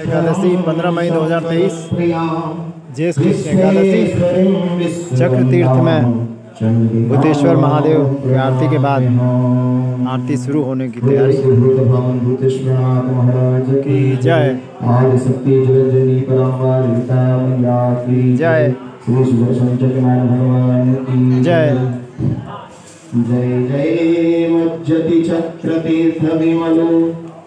एकादशी 15 मई 2023 ज्येष्ठ एकादशी चक्र तीर्थ में भूतेश्वर महादेव की आरती के बाद आरती शुरू होने की तैयारी। की जय। जय। जय। जय। जय मज्जति चक्रतीर्थ विमलो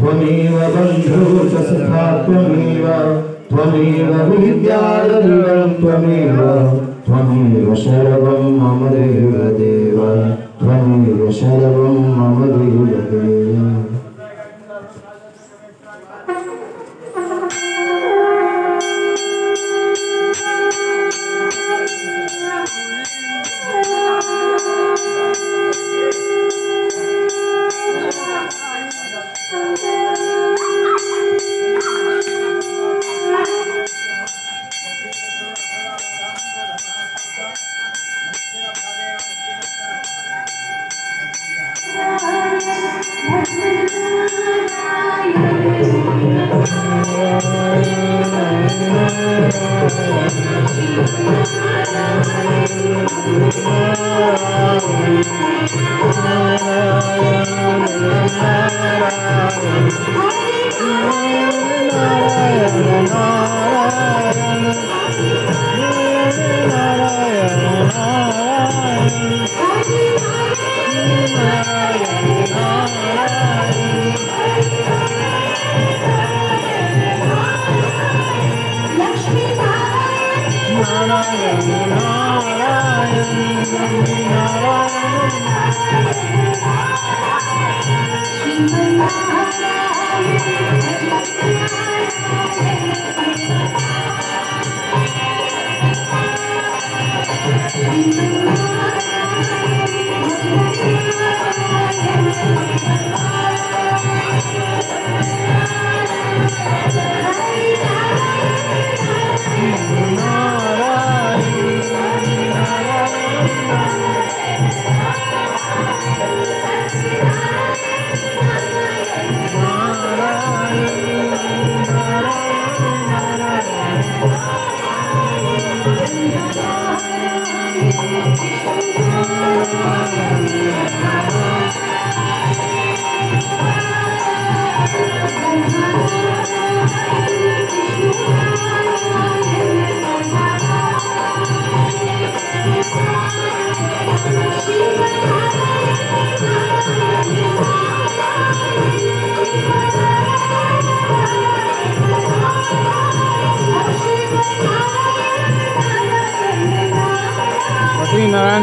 त्वमेव बन्धुः सखा त्वमेव त्वमेव विद्याधरं त्वमेव त्वमेव सर्वं मम देव देव त्वमेव सर्वं मम देव देव बद्री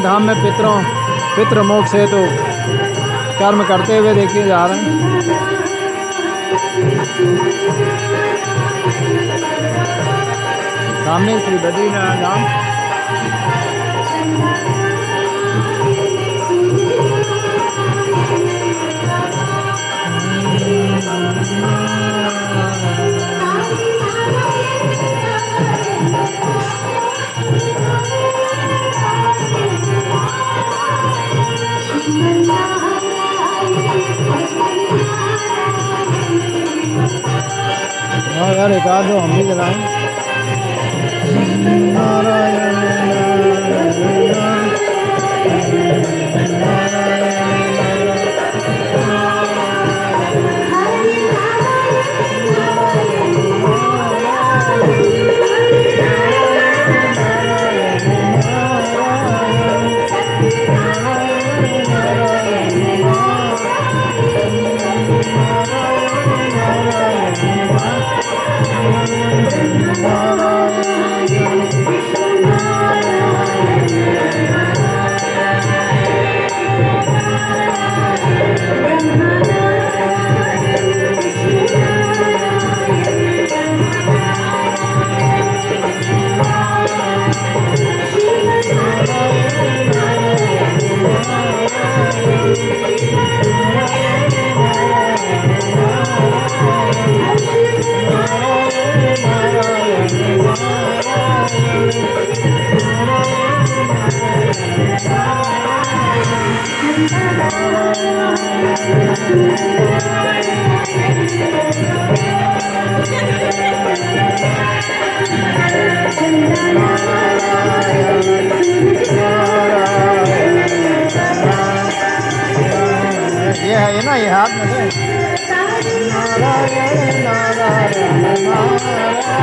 धाम में पितरों, पितृ मोक्ष हेतु कर्म करते हुए देखे जा रहे हैं। सामने श्री बद्री नारायण धाम। यार एक आध हम भी जलाएँ Narayan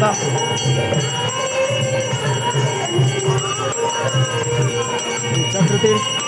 だ。めっちゃくれてる。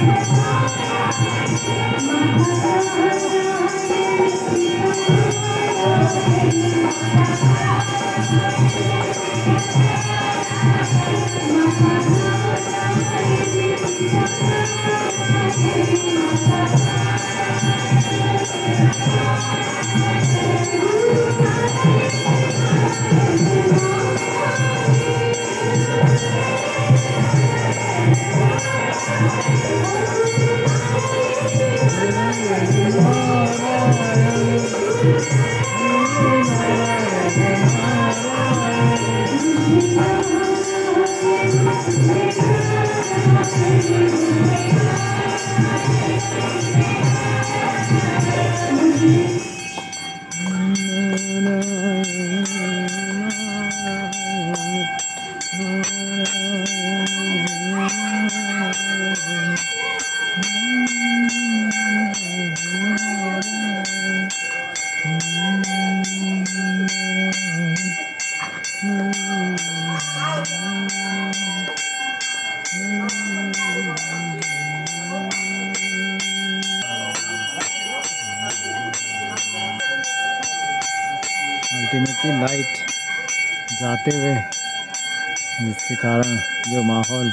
Thank you. Ultimately light जाते हुए जिसके कारण जो माहौल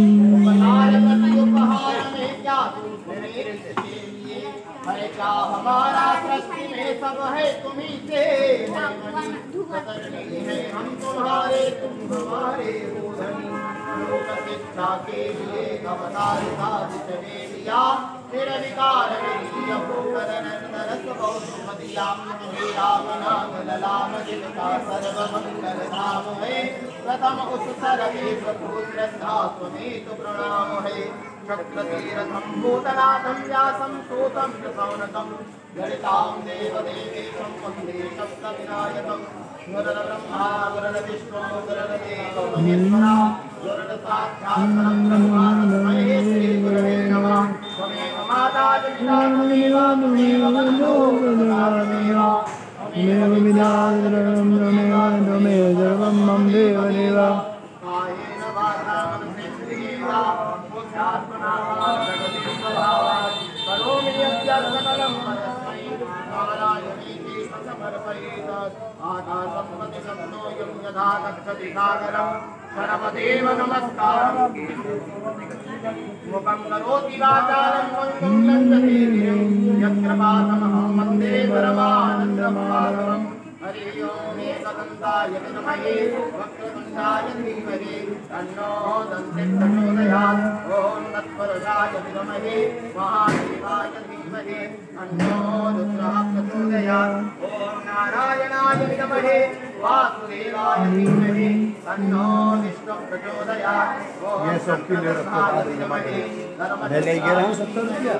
हरे क्या हमारा सृष्टि में सब है तुम्ही से हम तुम्हारे तुम हमारे हो लोक शिक्षा के लिए अवतार साधित ने लिया निरविकार निरीय भूकर नरस बहुत दिया है प्रथम उस सरवे प्रभु श्रद्धा त्वमेत प्रणाम है चक्रतीरथं भूतनाथं व्यासं सूतं प्रसौनकं गणितां देवदेवेशं वंदे सप्तविनायकं गुररब्रह्मा गुररविष्णु गुररदेवो महेश्वरा गुररसाक्षात् परब्रह्मा तस्मै श्रीगुरवे नमः। त्वमेव माता च पिता त्वमेव बन्धुः त्वमेव त्वमेव विदातरं त्वमेव त्वमेव सर्वं मम देव देव आकाशम्पतिशब्दोऽयं यथा गच्छति सागरं शरवदेव नमस्कारम् मुखं करोति वाचालं लङ्घते गिरिं यत्र पादमहं वंदे परमानन्दमाधवम् हरि ओम् एकदन्ताय विद्महे वक्रतुण्डाय धीमहि तन्नो दन्ति प्रचोदयात् ॐ तत्पुरुषाय विद्महे महादेवाय नारायणाय विद्महे वासुदेवाय धीमहि। ॐ शक्तिधराय विद्महे मैं ले गया हूँ सत्तर रुपया